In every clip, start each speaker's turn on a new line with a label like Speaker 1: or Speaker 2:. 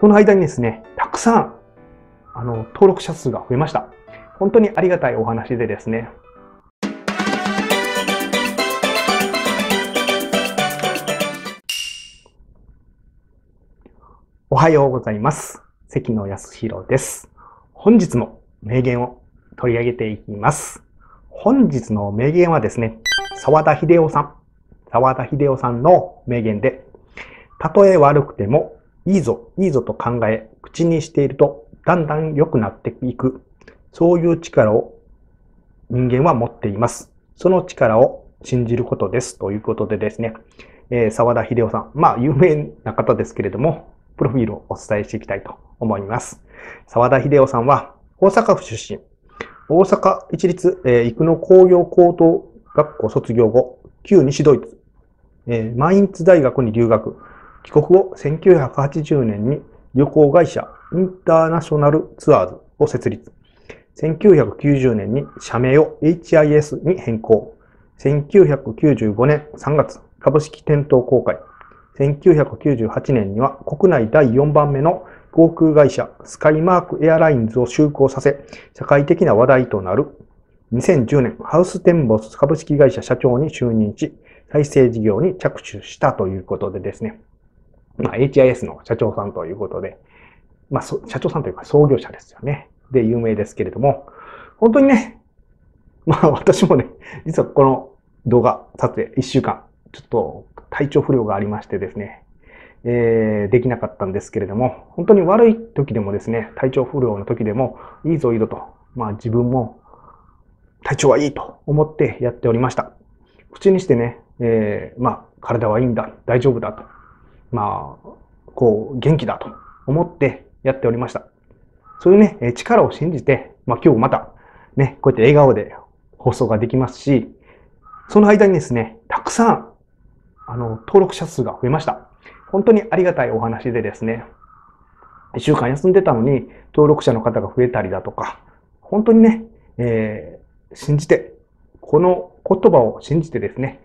Speaker 1: その間にですね、たくさん、あの、登録者数が増えました。本当にありがたいお話でですね、おはようございます。関野康弘です。本日も名言を取り上げていきます。本日の名言はですね、沢田秀夫さん。沢田秀夫さんの名言で、たとえ悪くてもいいぞ、いいぞと考え、口にしているとだんだん良くなっていく。そういう力を人間は持っています。その力を信じることです。ということでですね、えー、沢田秀夫さん。まあ、有名な方ですけれども、プロフィールをお伝えしていきたいと思います。沢田秀夫さんは、大阪府出身。大阪一律、えー、生野工業高等学校卒業後、旧西ドイツ、えー、マインツ大学に留学。帰国後、1980年に旅行会社インターナショナルツアーズを設立。1990年に社名を HIS に変更。1995年3月、株式店頭公開。1998年には国内第4番目の航空会社スカイマークエアラインズを就航させ、社会的な話題となる2010年ハウステンボス株式会社社長に就任し、再生事業に着手したということでですね。まあ、HIS の社長さんということで、まあ、社長さんというか創業者ですよね。で、有名ですけれども、本当にね、まあ私もね、実はこの動画撮影1週間、ちょっと体調不良がありましてですね、えー、できなかったんですけれども、本当に悪い時でもですね、体調不良の時でも、いいぞいいぞと、まあ自分も体調はいいと思ってやっておりました。口にしてね、えー、まあ体はいいんだ、大丈夫だと、まあ、こう元気だと思ってやっておりました。そういうね、力を信じて、まあ今日またね、こうやって笑顔で放送ができますし、その間にですね、たくさんあの、登録者数が増えました。本当にありがたいお話でですね、一週間休んでたのに登録者の方が増えたりだとか、本当にね、えー、信じて、この言葉を信じてですね、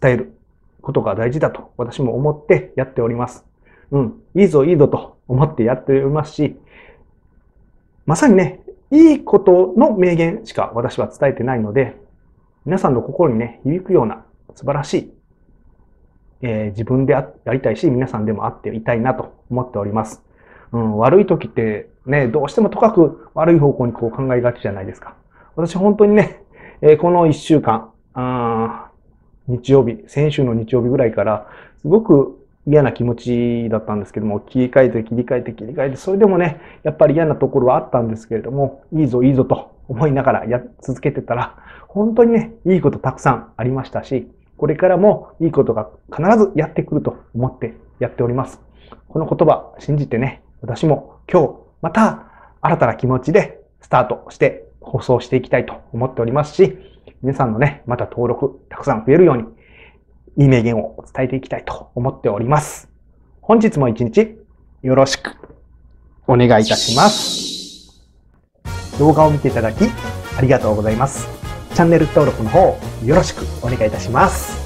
Speaker 1: 伝えることが大事だと私も思ってやっております。うん、いいぞいいぞと思ってやっておりますし、まさにね、いいことの名言しか私は伝えてないので、皆さんの心にね、響くような素晴らしいえー、自分であやりたいし、皆さんでもあっていたいなと思っております。うん、悪い時ってね、どうしてもとかく悪い方向にこう考えがちじゃないですか。私本当にね、えー、この一週間、あ日曜日、先週の日曜日ぐらいから、すごく嫌な気持ちだったんですけども、切り替えて切り替えて切り替えて、それでもね、やっぱり嫌なところはあったんですけれども、いいぞいいぞと思いながらや続けてたら、本当にね、いいことたくさんありましたし、これからもいいことが必ずやってくると思ってやっております。この言葉信じてね、私も今日また新たな気持ちでスタートして放送していきたいと思っておりますし、皆さんのね、また登録たくさん増えるように、いい名言を伝えていきたいと思っております。本日も一日よろしくお願いいたします。動画を見ていただきありがとうございます。チャンネル登録の方よろしくお願いいたします。